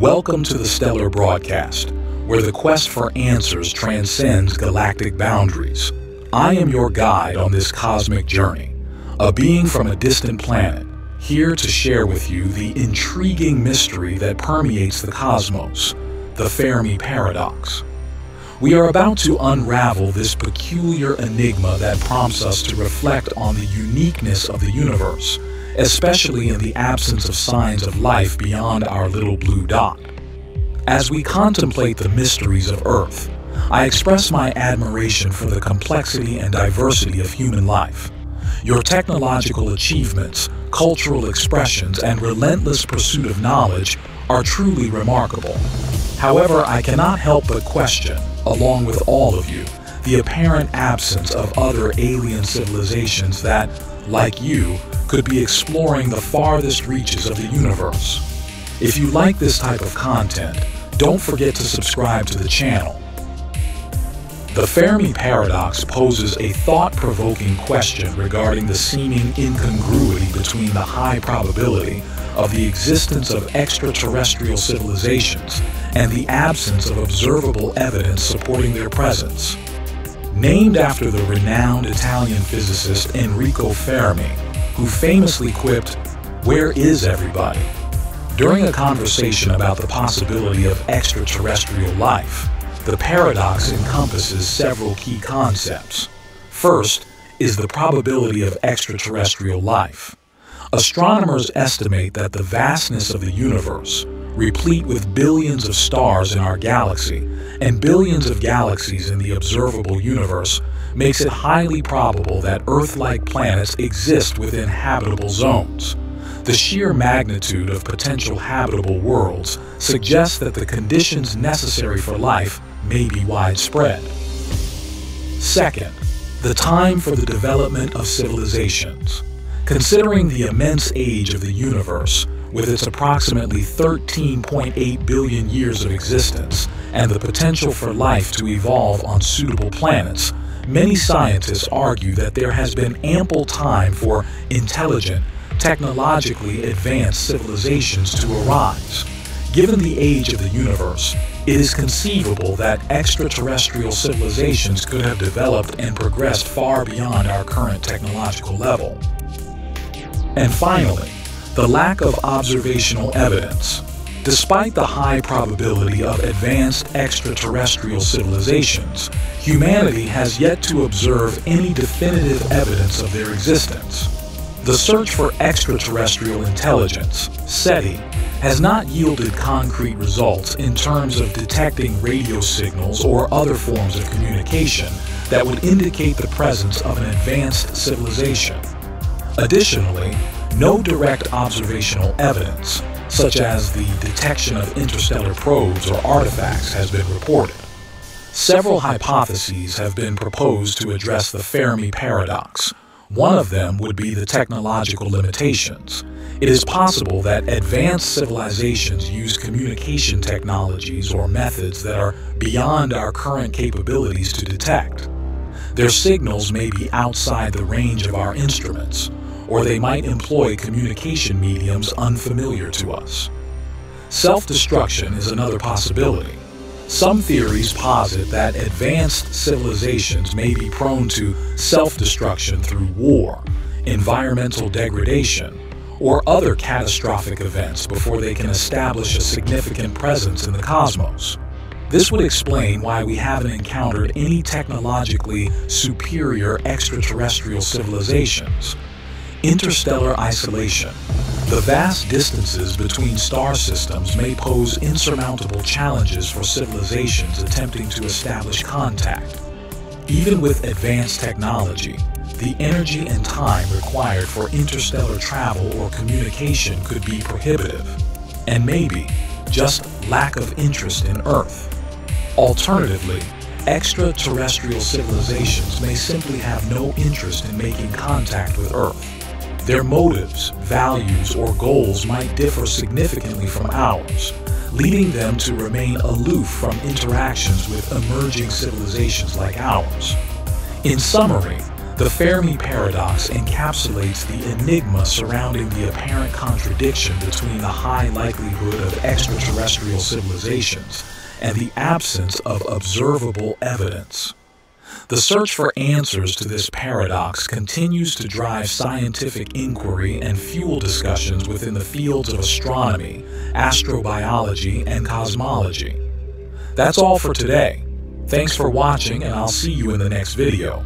Welcome to the Stellar Broadcast, where the quest for answers transcends galactic boundaries. I am your guide on this cosmic journey, a being from a distant planet, here to share with you the intriguing mystery that permeates the cosmos, the Fermi paradox. We are about to unravel this peculiar enigma that prompts us to reflect on the uniqueness of the universe especially in the absence of signs of life beyond our little blue dot. As we contemplate the mysteries of Earth, I express my admiration for the complexity and diversity of human life. Your technological achievements, cultural expressions, and relentless pursuit of knowledge are truly remarkable. However, I cannot help but question, along with all of you, the apparent absence of other alien civilizations that, like you, could be exploring the farthest reaches of the universe. If you like this type of content, don't forget to subscribe to the channel. The Fermi paradox poses a thought-provoking question regarding the seeming incongruity between the high probability of the existence of extraterrestrial civilizations and the absence of observable evidence supporting their presence. Named after the renowned Italian physicist Enrico Fermi, who famously quipped, Where is everybody? During a conversation about the possibility of extraterrestrial life, the paradox encompasses several key concepts. First is the probability of extraterrestrial life. Astronomers estimate that the vastness of the universe, replete with billions of stars in our galaxy and billions of galaxies in the observable universe, makes it highly probable that Earth-like planets exist within habitable zones. The sheer magnitude of potential habitable worlds suggests that the conditions necessary for life may be widespread. Second, the time for the development of civilizations. Considering the immense age of the universe, with its approximately 13.8 billion years of existence, and the potential for life to evolve on suitable planets, Many scientists argue that there has been ample time for intelligent, technologically advanced civilizations to arise. Given the age of the universe, it is conceivable that extraterrestrial civilizations could have developed and progressed far beyond our current technological level. And finally, the lack of observational evidence. Despite the high probability of advanced extraterrestrial civilizations, humanity has yet to observe any definitive evidence of their existence. The search for extraterrestrial intelligence, SETI, has not yielded concrete results in terms of detecting radio signals or other forms of communication that would indicate the presence of an advanced civilization. Additionally, no direct observational evidence, such as the detection of interstellar probes or artifacts, has been reported. Several hypotheses have been proposed to address the Fermi paradox. One of them would be the technological limitations. It is possible that advanced civilizations use communication technologies or methods that are beyond our current capabilities to detect. Their signals may be outside the range of our instruments, or they might employ communication mediums unfamiliar to us. Self-destruction is another possibility. Some theories posit that advanced civilizations may be prone to self-destruction through war, environmental degradation, or other catastrophic events before they can establish a significant presence in the cosmos. This would explain why we haven't encountered any technologically superior extraterrestrial civilizations, Interstellar isolation. The vast distances between star systems may pose insurmountable challenges for civilizations attempting to establish contact. Even with advanced technology, the energy and time required for interstellar travel or communication could be prohibitive, and maybe just lack of interest in Earth. Alternatively, extraterrestrial civilizations may simply have no interest in making contact with Earth. Their motives, values, or goals might differ significantly from ours, leading them to remain aloof from interactions with emerging civilizations like ours. In summary, The Fermi paradox encapsulates the enigma surrounding the apparent contradiction between the high likelihood of extraterrestrial civilizations and the absence of observable evidence. The search for answers to this paradox continues to drive scientific inquiry and fuel discussions within the fields of astronomy, astrobiology, and cosmology. That's all for today. Thanks for watching, and I'll see you in the next video.